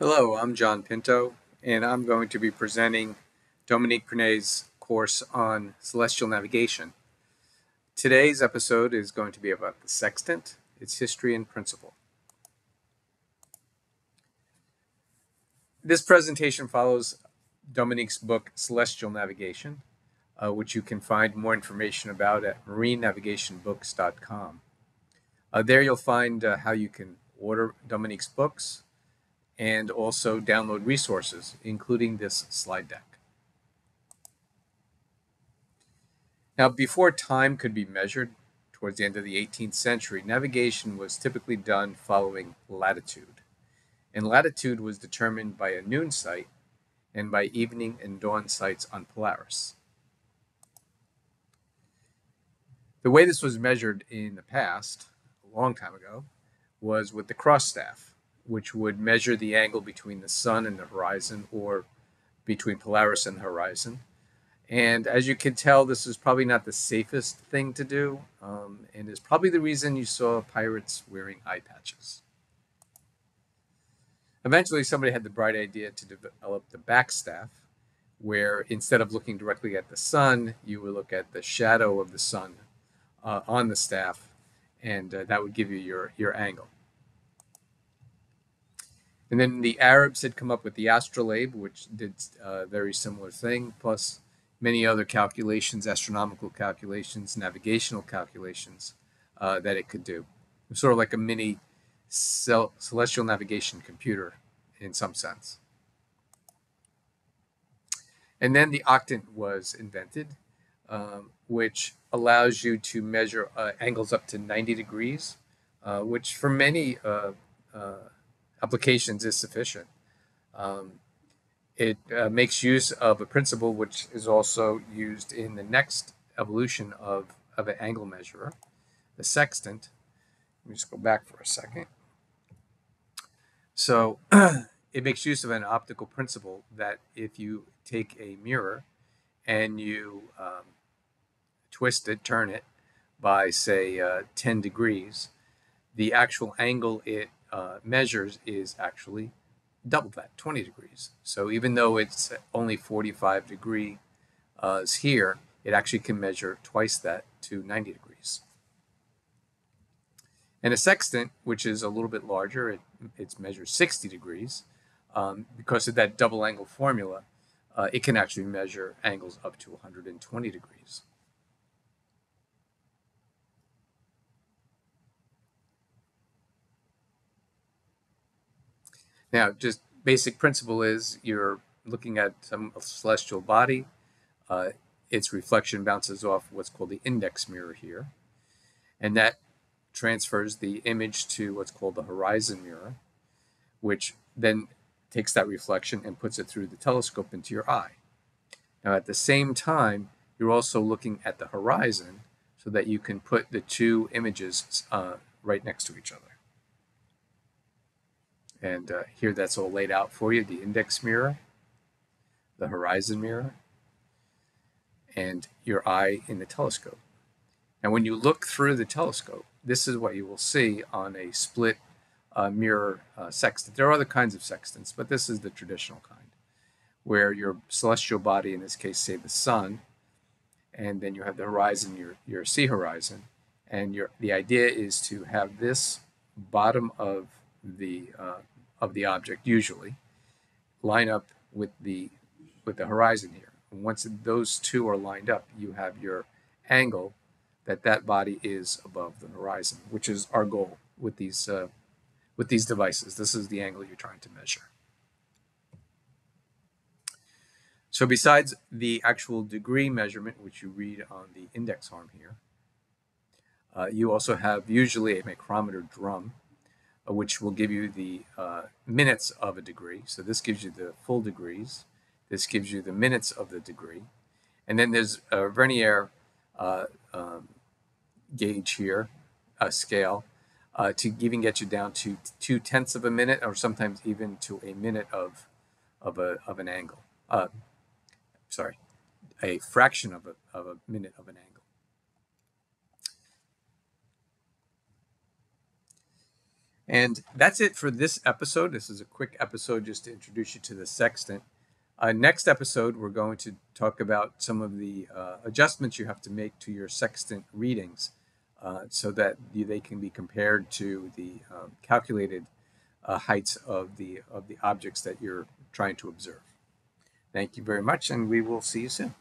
Hello, I'm John Pinto, and I'm going to be presenting Dominique Prinet's course on celestial navigation. Today's episode is going to be about the sextant, its history and principle. This presentation follows Dominique's book, Celestial Navigation, uh, which you can find more information about at marinenavigationbooks.com. Uh, there you'll find uh, how you can order Dominique's books, and also download resources, including this slide deck. Now, before time could be measured towards the end of the 18th century, navigation was typically done following latitude. And latitude was determined by a noon sight and by evening and dawn sights on Polaris. The way this was measured in the past, a long time ago, was with the cross staff which would measure the angle between the sun and the horizon or between Polaris and the horizon. And as you can tell, this is probably not the safest thing to do, um, and is probably the reason you saw pirates wearing eye patches. Eventually, somebody had the bright idea to develop the backstaff, where instead of looking directly at the sun, you would look at the shadow of the sun uh, on the staff, and uh, that would give you your, your angle. And then the Arabs had come up with the astrolabe, which did a very similar thing, plus many other calculations, astronomical calculations, navigational calculations uh, that it could do. It sort of like a mini cel- celestial navigation computer in some sense. And then the octant was invented, um, which allows you to measure uh, angles up to 90 degrees, uh, which for many uh, uh applications is sufficient. Um, it uh, makes use of a principle which is also used in the next evolution of, of an angle measurer, the sextant. Let me just go back for a second. So it makes use of an optical principle that if you take a mirror and you um, twist it, turn it by, say, uh, 10 degrees, the actual angle it uh, measures is actually double that, 20 degrees. So even though it's only 45 degrees uh, here, it actually can measure twice that to 90 degrees. And a sextant, which is a little bit larger, it, it measures 60 degrees. Um, because of that double angle formula, uh, it can actually measure angles up to 120 degrees. Now, just basic principle is you're looking at some celestial body. Uh, its reflection bounces off what's called the index mirror here. And that transfers the image to what's called the horizon mirror, which then takes that reflection and puts it through the telescope into your eye. Now, at the same time, you're also looking at the horizon so that you can put the two images uh, right next to each other. And uh, here that's all laid out for you, the index mirror, the horizon mirror, and your eye in the telescope. And when you look through the telescope, this is what you will see on a split uh, mirror uh, sextant. There are other kinds of sextants, but this is the traditional kind, where your celestial body, in this case, say the sun, and then you have the horizon, your, your sea horizon, and your, the idea is to have this bottom of the uh, of the object usually line up with the with the horizon here. And once those two are lined up, you have your angle that that body is above the horizon, which is our goal with these uh, with these devices. This is the angle you're trying to measure. So besides the actual degree measurement, which you read on the index arm here, uh, you also have usually a micrometer drum which will give you the uh, minutes of a degree. So this gives you the full degrees. This gives you the minutes of the degree. And then there's a vernier uh, um, gauge here, a scale, uh, to even get you down to two tenths of a minute, or sometimes even to a minute of of a of an angle. Uh, sorry, a fraction of a of a minute of an angle. And that's it for this episode. This is a quick episode just to introduce you to the sextant. Uh, next episode, we're going to talk about some of the uh, adjustments you have to make to your sextant readings uh, so that they can be compared to the um, calculated uh, heights of the of the objects that you're trying to observe. Thank you very much, and we will see you soon.